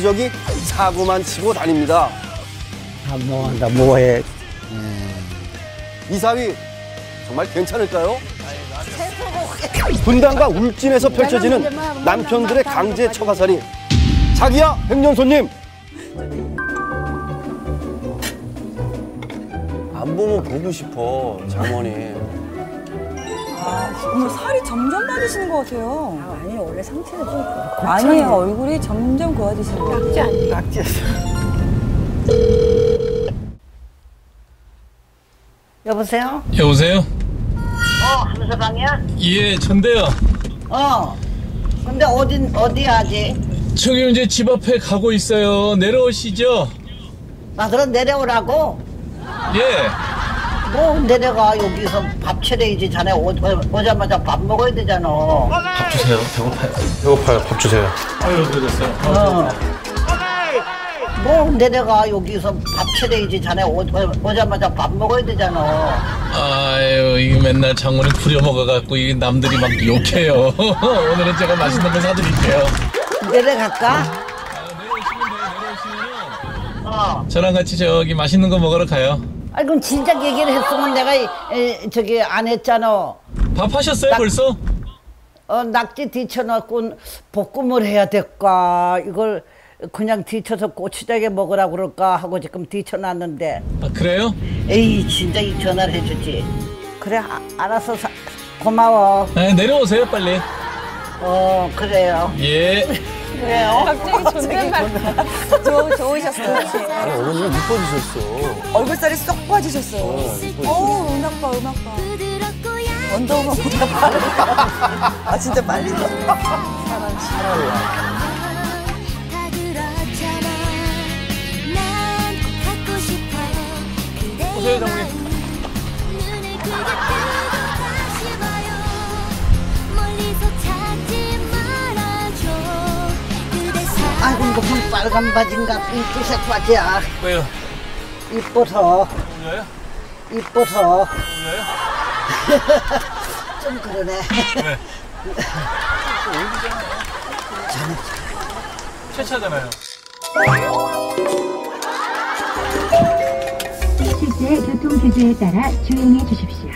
저기 사고만 치고 다닙니다. 아, 뭐한다, 뭐해. 이사위 정말 괜찮을까요? 분당과 울진에서 펼쳐지는 남편들의 강제 처가살이 자기야 백년손님 안 보면 보고 싶어 장모님 어머 살이 점점 빠지시는 것 같아요. 아니 원래 상체가 좀 아니에요 얼굴이 점점 고와지시는 것 같아요. 낙지였어. 여보세요? 여보세요? 어, 함서방이야? 예, 전데요. 어. 근데 어딘 어디야 아직? 저기 이제 집 앞에 가고 있어요. 내려오시죠? 나 그럼 내려오라고? 예. 뭐 내려가 여기서 밥 차려야지 자네 오, 오, 자마자밥 먹어야 되잖아. 밥 주세요. 배고파요. 배고파요. 밥 주세요. 아유, 그러셨어요. 어. 뭐 내려가 여기서 밥 차려야지 자네 오, 오, 자마자밥 먹어야 되잖아. 아유, 이게 맨날 장모님 부려 먹어갖고 이 남들이 막 욕해요. 오늘은 제가 맛있는 거 사드릴게요. 내려갈까? 어. 저랑 같이 저기 맛있는 거 먹으러 가요. 아니 그럼 진작 얘기를 했으면 내가 이- 에, 저기 안 했잖아. 밥 하셨어요, 나- 벌써? 어, 낙지 뒤쳐놓고 볶음을 해야 될까? 이걸 그냥 뒤쳐서 고추장에 먹으라 그럴까 하고 지금 뒤쳐놨는데. 아, 그래요? 에이, 진작 이 전화를 해주지. 그래, 아, 알아서 사, 고마워. 네, 내려오세요, 빨리. 어, 그래요. 예. 그래요. 갑자기 존댓말 좋, 좋으셨어요. 아니 어머님 이뻐지셨어 얼굴살이 쏙 빠지셨어요. 어우 음악 봐 음악 봐. 원더우먼보다 빠르다. 아 진짜 빨리. 사람 그대 오세요, 장모님. 빨간 바지인가, 핑크색 바지야. 왜요? 이뻐서, 울려요? 이뻐서. 울려요? 좀 그러네. 왜? 최차잖아요. 실제 교통 규제에 따라 주행해 주십시오.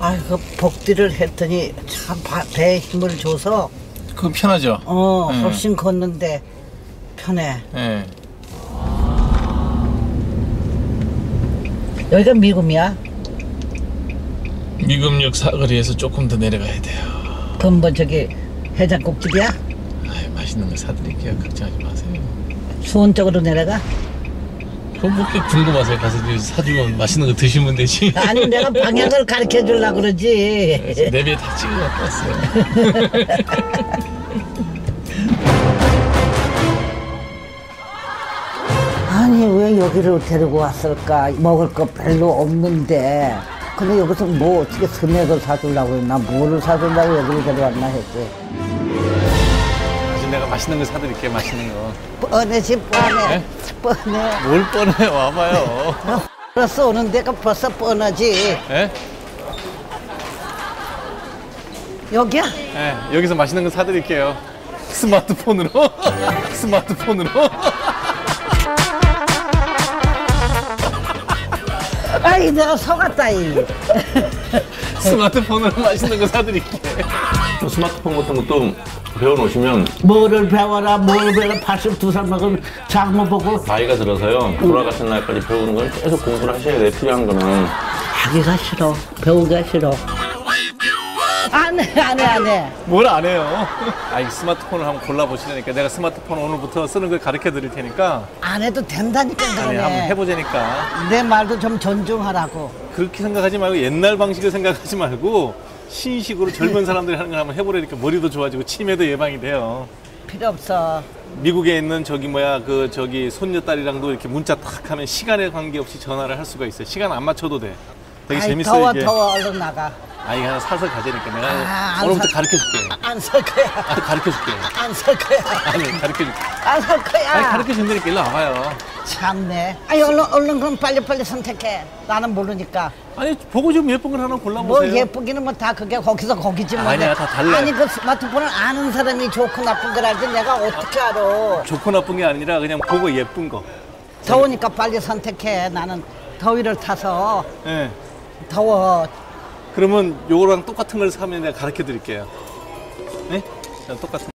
아이고, 복디를 했더니 참 바- 배에 힘을 줘서, 그거 편하죠? 어, 음. 훨씬 걷는데 편해. 예. 여기가 미국이야? 미금역 사거리에서 조금 더 내려가야 돼요. 그럼 뭐 저기 해장국집이야? 아이, 맛있는 거 사드릴게요. 걱정하지 마세요. 수원 쪽으로 내려가? 그럼 뭐 그렇게 궁금하세요? 가서 이제 사주면 맛있는 거 드시면 되지. 아니 내가 방향을 가르쳐 주려고 그러지 내비에 다 찍어 갖고 왔어요. 왜 여기를 데리고 왔을까 먹을 거 별로 없는데 근데 여기서 뭐 어떻게 스낵을 사주려고 했나 뭐를 사주려고 여기를 데려왔나 했지 아직 내가 맛있는 거 사드릴게요. 맛있는 거. 뻔해지 뻔해 네? 뻔해 뭘 뻔해 와봐요. 벌써 오는 데가 벌써 뻔하지 예? 여기야? 예, 여기서 맛있는 거 사드릴게요. 스마트폰으로. 스마트폰으로. 아이 내가 속았다 이. 스마트폰으로 맛있는 거 사드릴게요. 스마트폰 같은 것도 배워놓으시면 뭐를 배워라 뭘 배워라 82살 먹은 장모 보고. 나이가 들어서요. 돌아가신 날까지 배우는 건 계속 공부를 하셔야 돼요 필요한 거는. 하기가 싫어 배우기가 싫어 안 해 안 해 안 해 뭘 안 해요. 아, 이 스마트폰을 한번 골라보시라니까. 내가 스마트폰 오늘부터 쓰는 걸 가르쳐 드릴 테니까. 안 해도 된다니까 아니, 한번 그러네 해보자니까. 내 말도 좀 존중하라고 그렇게 생각하지 말고 옛날 방식을 생각하지 말고 신식으로 젊은 사람들이 하는 걸 한번 해보라니까 머리도 좋아지고 치매도 예방이 돼요. 필요 없어 미국에 있는 저기 뭐야 그 저기 손녀딸이랑도 이렇게 문자 딱 하면 시간에 관계없이 전화를 할 수가 있어요. 시간 안 맞춰도 돼. 되게 아이, 재밌어요 더워 이게. 더워 얼른 나가 아 이게 하나 사서 가자니까 내가 아, 안 오늘부터 사- 가르쳐 줄게. 안 살 거야 가르쳐 줄게. 안 살 거야 아니 가르쳐 줄게. 안 살 거야 아니 가르쳐 준다니까 일로 와봐요. 참네. 아니 얼른 얼른 그럼 빨리 빨리 선택해. 나는 모르니까. 아니 보고 좀 예쁜 걸 하나 뭐 골라보세요. 예쁘기는 뭐 다 그게 거기서 거기지 뭐. 아니야, 다 달라요. 아니 그 스마트폰을 아는 사람이 좋고 나쁜 걸 알지 내가 어떻게 알아. 좋고 나쁜 게 아니라 그냥 보고 예쁜 거. 더우니까 빨리 선택해. 나는 더위를 타서 예. 더워. 그러면 요거랑 똑같은 걸 사면 내가 가르쳐 드릴게요. 네? 자, 똑같은